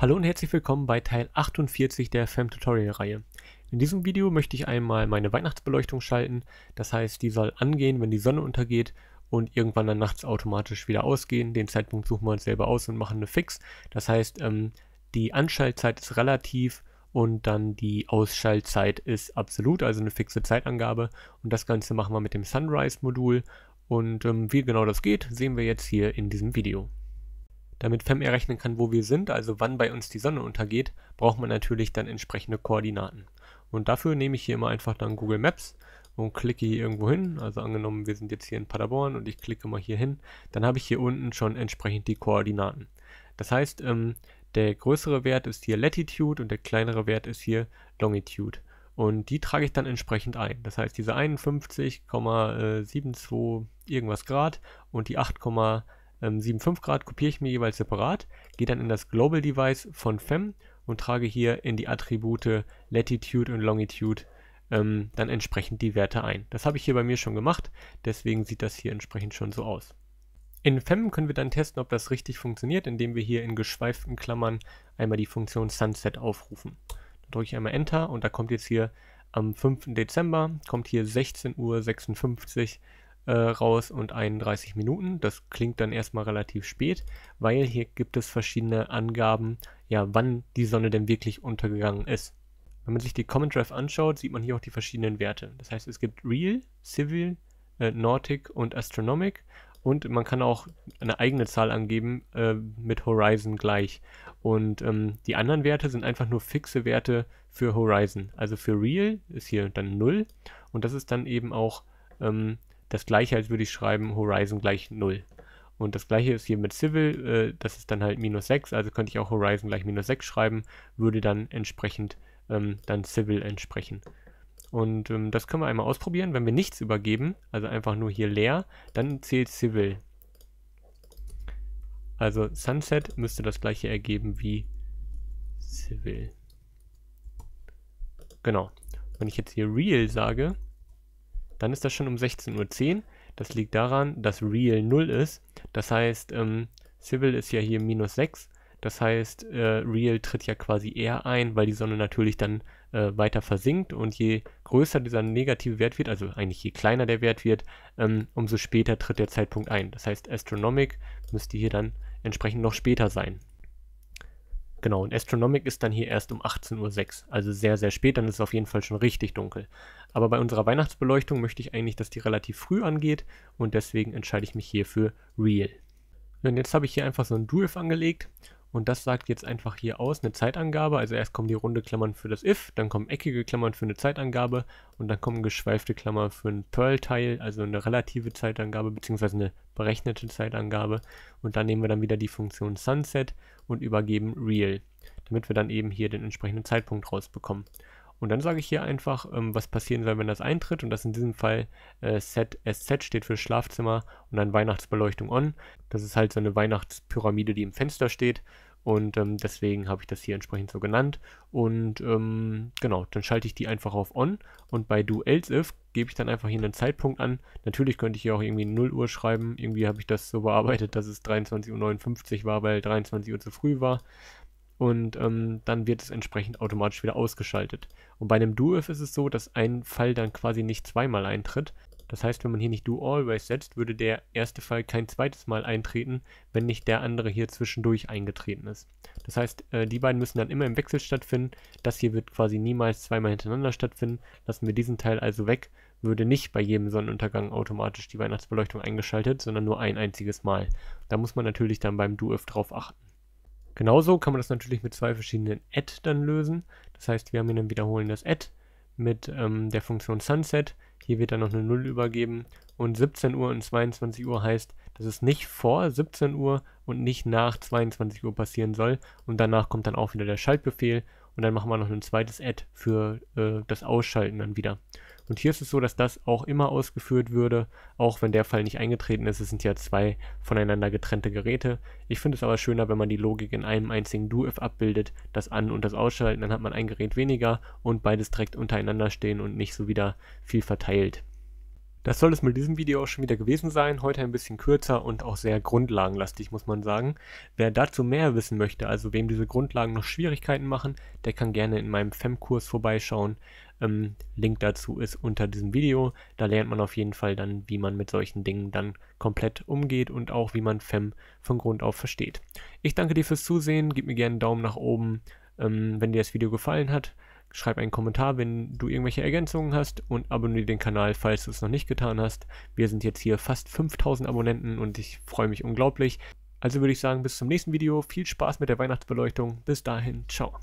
Hallo und herzlich willkommen bei Teil 48 der FEM-Tutorial-Reihe. In diesem Video möchte ich einmal meine Weihnachtsbeleuchtung schalten, das heißt, die soll angehen, wenn die Sonne untergeht und irgendwann dann nachts automatisch wieder ausgehen. Den Zeitpunkt suchen wir uns selber aus und machen eine Fix. Das heißt, ähm, die Anschaltzeit ist relativ und dann die Ausschaltzeit ist absolut, also eine fixe Zeitangabe. Und das Ganze machen wir mit dem Sunrise-Modul. Und ähm, wie genau das geht, sehen wir jetzt hier in diesem Video. Damit FEM errechnen kann, wo wir sind, also wann bei uns die Sonne untergeht, braucht man natürlich dann entsprechende Koordinaten. Und dafür nehme ich hier immer einfach dann Google Maps und klicke hier irgendwo hin. Also angenommen, wir sind jetzt hier in Paderborn und ich klicke mal hier hin, dann habe ich hier unten schon entsprechend die Koordinaten. Das heißt, ähm, der größere Wert ist hier Latitude und der kleinere Wert ist hier Longitude. Und die trage ich dann entsprechend ein. Das heißt, diese 51,72 irgendwas Grad und die 8,75 Grad kopiere ich mir jeweils separat, gehe dann in das Global Device von FEM und trage hier in die Attribute Latitude und Longitude ähm, dann entsprechend die Werte ein. Das habe ich hier bei mir schon gemacht, deswegen sieht das hier entsprechend schon so aus. In FEM können wir dann testen, ob das richtig funktioniert, indem wir hier in geschweiften Klammern einmal die Funktion Sunset aufrufen. Dann drücke ich einmal Enter und da kommt jetzt hier am 5. Dezember, kommt hier 16.56 Uhr äh, raus und 31 Minuten. Das klingt dann erstmal relativ spät, weil hier gibt es verschiedene Angaben, ja, wann die Sonne denn wirklich untergegangen ist. Wenn man sich die Common Drive anschaut, sieht man hier auch die verschiedenen Werte. Das heißt, es gibt Real, Civil, äh, Nautic und Astronomic und man kann auch eine eigene Zahl angeben äh, mit Horizon gleich. Und ähm, die anderen Werte sind einfach nur fixe Werte für Horizon. Also für Real ist hier dann 0 und das ist dann eben auch ähm, das gleiche, als würde ich schreiben Horizon gleich 0. Und das gleiche ist hier mit Civil, äh, das ist dann halt minus 6, also könnte ich auch Horizon gleich minus 6 schreiben, würde dann entsprechend ähm, dann Civil entsprechen. Und ähm, das können wir einmal ausprobieren. Wenn wir nichts übergeben, also einfach nur hier leer, dann zählt Civil. Also Sunset müsste das gleiche ergeben wie Civil. Genau. Wenn ich jetzt hier Real sage, dann ist das schon um 16.10 Uhr. Das liegt daran, dass Real 0 ist. Das heißt, ähm, Civil ist ja hier minus 6 das heißt, äh, Real tritt ja quasi eher ein, weil die Sonne natürlich dann äh, weiter versinkt und je größer dieser negative Wert wird, also eigentlich je kleiner der Wert wird, ähm, umso später tritt der Zeitpunkt ein. Das heißt, Astronomic müsste hier dann entsprechend noch später sein. Genau, und Astronomic ist dann hier erst um 18.06 Uhr, also sehr, sehr spät, dann ist es auf jeden Fall schon richtig dunkel. Aber bei unserer Weihnachtsbeleuchtung möchte ich eigentlich, dass die relativ früh angeht und deswegen entscheide ich mich hier für Real. Und jetzt habe ich hier einfach so ein Do-If angelegt und das sagt jetzt einfach hier aus eine Zeitangabe. Also erst kommen die runde Klammern für das if, dann kommen eckige Klammern für eine Zeitangabe und dann kommen geschweifte Klammern für ein Perl-Teil, also eine relative Zeitangabe bzw. eine berechnete Zeitangabe. Und dann nehmen wir dann wieder die Funktion Sunset und übergeben Real, damit wir dann eben hier den entsprechenden Zeitpunkt rausbekommen. Und dann sage ich hier einfach, ähm, was passieren soll, wenn das eintritt. Und das in diesem Fall äh, Set SZ steht für Schlafzimmer und dann Weihnachtsbeleuchtung on. Das ist halt so eine Weihnachtspyramide, die im Fenster steht. Und ähm, deswegen habe ich das hier entsprechend so genannt. Und ähm, genau, dann schalte ich die einfach auf On. Und bei Do Else If gebe ich dann einfach hier einen Zeitpunkt an. Natürlich könnte ich hier auch irgendwie 0 Uhr schreiben. Irgendwie habe ich das so bearbeitet, dass es 23.59 Uhr war, weil 23 Uhr zu früh war und ähm, dann wird es entsprechend automatisch wieder ausgeschaltet. Und bei einem Do-If ist es so, dass ein Fall dann quasi nicht zweimal eintritt. Das heißt, wenn man hier nicht Do Always setzt, würde der erste Fall kein zweites Mal eintreten, wenn nicht der andere hier zwischendurch eingetreten ist. Das heißt, äh, die beiden müssen dann immer im Wechsel stattfinden. Das hier wird quasi niemals zweimal hintereinander stattfinden. Lassen wir diesen Teil also weg, würde nicht bei jedem Sonnenuntergang automatisch die Weihnachtsbeleuchtung eingeschaltet, sondern nur ein einziges Mal. Da muss man natürlich dann beim Do-If drauf achten. Genauso kann man das natürlich mit zwei verschiedenen Add dann lösen. Das heißt, wir haben hier ein wiederholendes Add mit ähm, der Funktion Sunset. Hier wird dann noch eine 0 übergeben. Und 17 Uhr und 22 Uhr heißt, dass es nicht vor 17 Uhr und nicht nach 22 Uhr passieren soll. Und danach kommt dann auch wieder der Schaltbefehl. Und dann machen wir noch ein zweites Add für äh, das Ausschalten dann wieder. Und hier ist es so, dass das auch immer ausgeführt würde, auch wenn der Fall nicht eingetreten ist. Es sind ja zwei voneinander getrennte Geräte. Ich finde es aber schöner, wenn man die Logik in einem einzigen Do-If abbildet, das An- und das Ausschalten. Dann hat man ein Gerät weniger und beides direkt untereinander stehen und nicht so wieder viel verteilt. Das soll es mit diesem Video auch schon wieder gewesen sein. Heute ein bisschen kürzer und auch sehr grundlagenlastig, muss man sagen. Wer dazu mehr wissen möchte, also wem diese Grundlagen noch Schwierigkeiten machen, der kann gerne in meinem FEM-Kurs vorbeischauen. Ähm, Link dazu ist unter diesem Video. Da lernt man auf jeden Fall dann, wie man mit solchen Dingen dann komplett umgeht und auch wie man FEM von Grund auf versteht. Ich danke dir fürs Zusehen. Gib mir gerne einen Daumen nach oben, ähm, wenn dir das Video gefallen hat. Schreib einen Kommentar, wenn du irgendwelche Ergänzungen hast und abonniere den Kanal, falls du es noch nicht getan hast. Wir sind jetzt hier fast 5000 Abonnenten und ich freue mich unglaublich. Also würde ich sagen, bis zum nächsten Video. Viel Spaß mit der Weihnachtsbeleuchtung. Bis dahin, ciao.